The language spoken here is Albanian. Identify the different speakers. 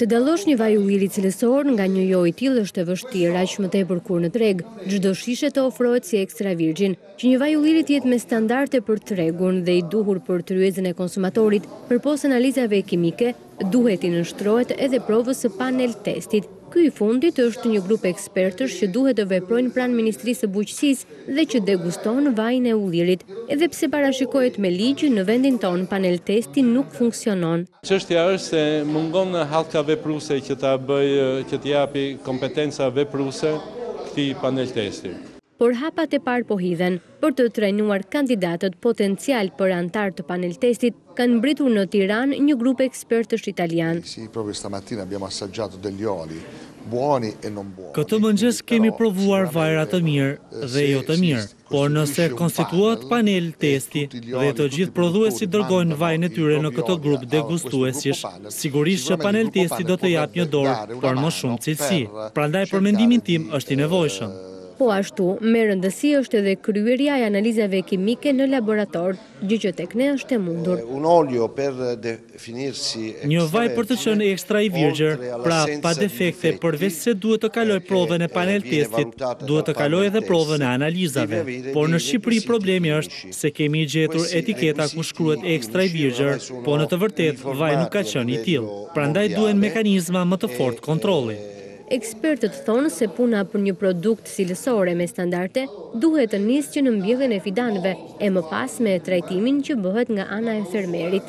Speaker 1: Të dallosh një vaj ulliri cilësor nga një jo i tillë është e vështirë, aq më tepër kur në treg çdo shishe të ofrohet si ekstra virxhin. Që një vaj ulliri të jetë me standarde për tregun dhe i duhur për tryezën e konsumatorit, përpos analizave kimike, duhet t'i nënshtrohet edhe provës së panel testit, Ky i fundit është një grup ekspertësh që duhet të veprojnë pranë Ministrisë së Bujqësisë dhe që deguston vajin e ullirit. Edhe pse parashikohet me ligj, në vendin tonë panel testi nuk funksionon.
Speaker 2: Çështja është se mungon hallka vepruese që ta bëjë, që t'i japi kompetenca vepruese këtij panel testi.
Speaker 1: Por hapat e parë po hidhen. Për të trajnuar kandidatët potencialë për anëtarë të panel testit, kanë mbërritur në Tiranë një grup ekspertësh italianë.
Speaker 3: Këtë mëngjes kemi provuar vajra të mirë dhe jo të mirë, por nëse konstituohet panel testi dhe të gjithë prodhuesit dërgojnë vajin e tyre në këtë grup degustuesish, sigurisht që panel testi do të japë një dorë për më shumë cilësi. Prandaj për mendimin tim është i nevojshëm.
Speaker 1: Po ashtu, me rëndësi është edhe kryerja e analizave kimike në laborator, gjë që tek ne është e mundur.
Speaker 3: Një vaj për të qenë ekstra i virgjër, pra pa defekte, përveçse duhet të kalojë provën e panel testit, duhet të kalojë edhe provën e analizave. Por në Shqipëri problemi është se kemi gjetur etiketa ku shkruhet ekstra i virgjër, po në të vërtetë vaji nuk ka qenë i tillë. Prandaj duhen mekanizma më të fortë kontrolli.
Speaker 1: Ekspertët thonë se puna për një produkt cilësor e me standarde duhet të nisë që në mbjelljen e fidanëve e më pas me trajtimin që bëhet nga ana e fermerit.